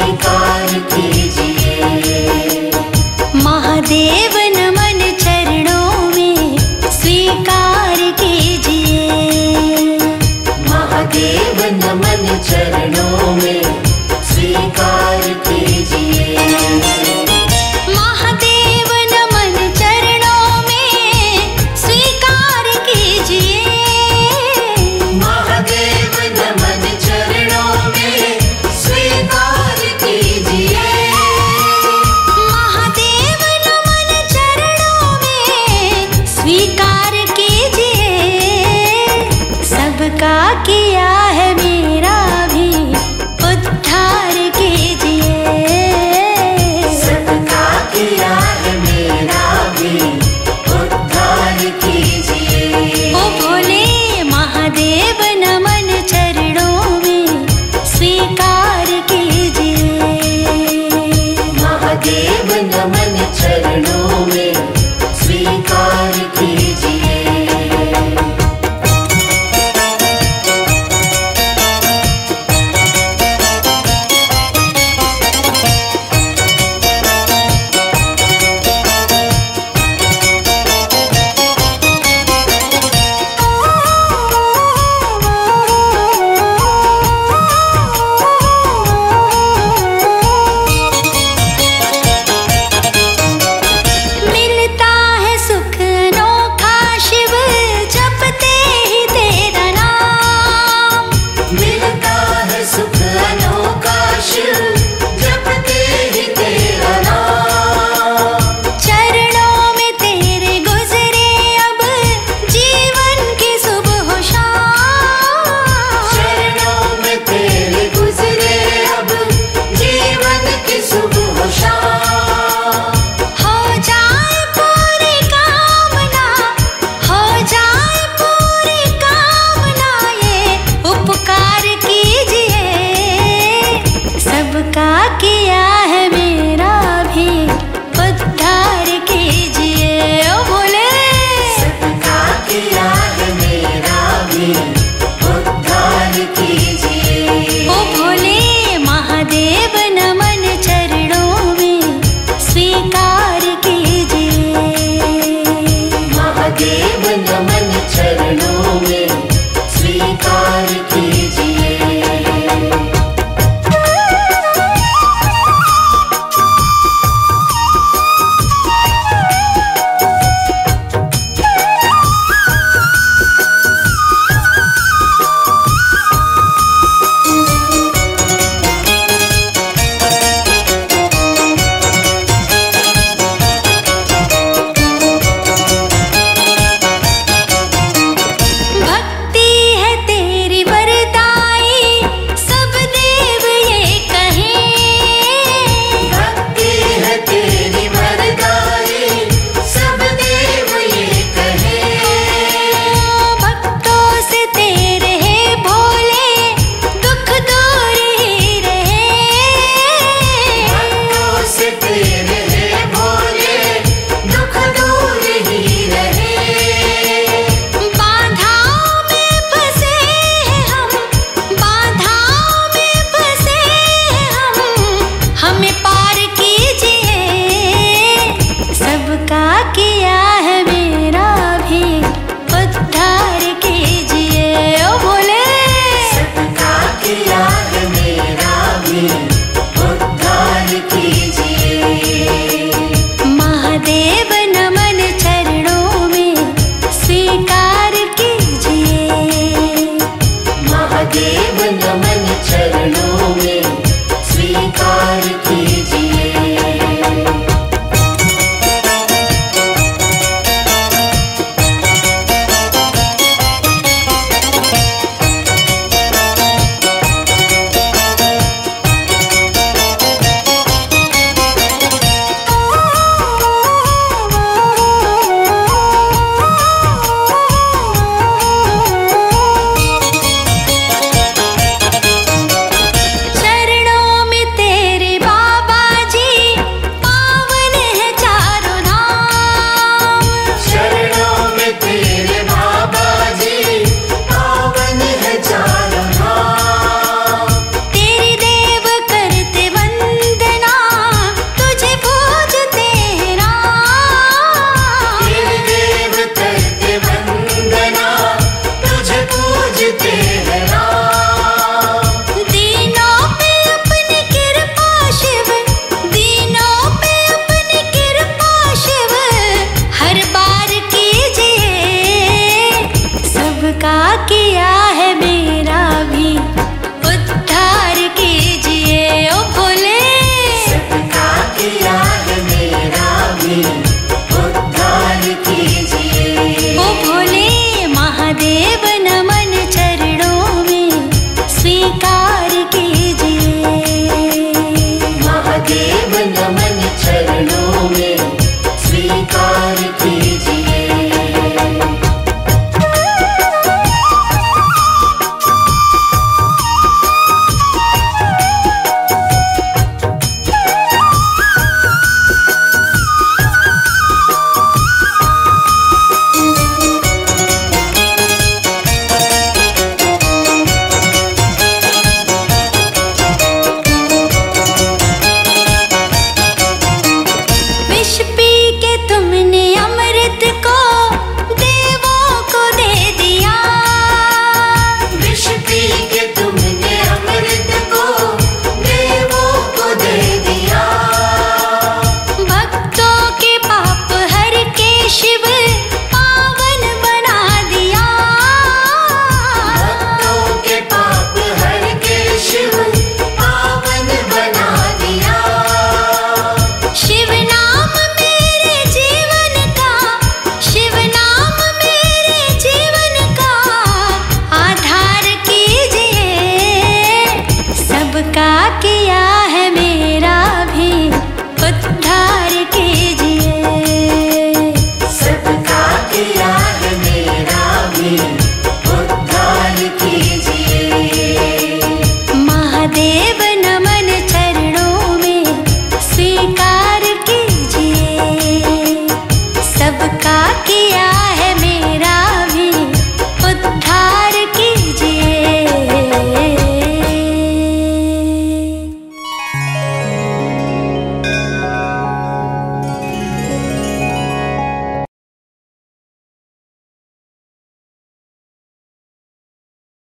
स्वीकार कीजिए। Mahadev you. you. क्या किया है मेरा भी।